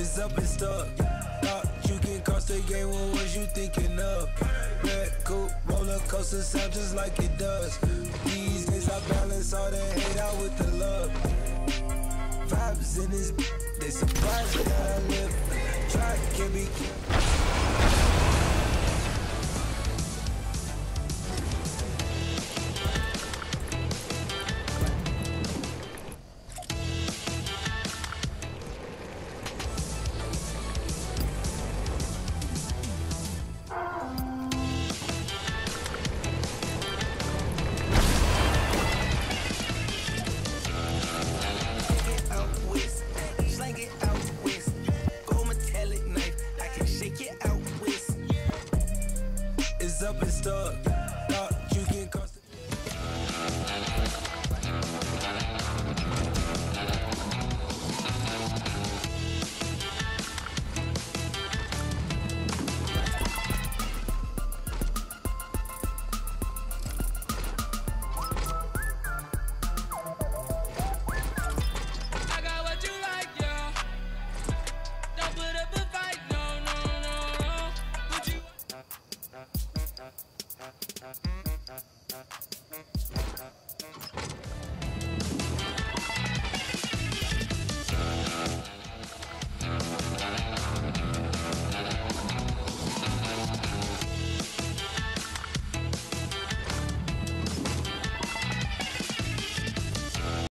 up and stuck. Thought you can cross the game, what was you thinking of? Red coupe, roller coaster sound just like it does. These days I balance all the hate out with the love. Vibes in this, stuck. Yeah.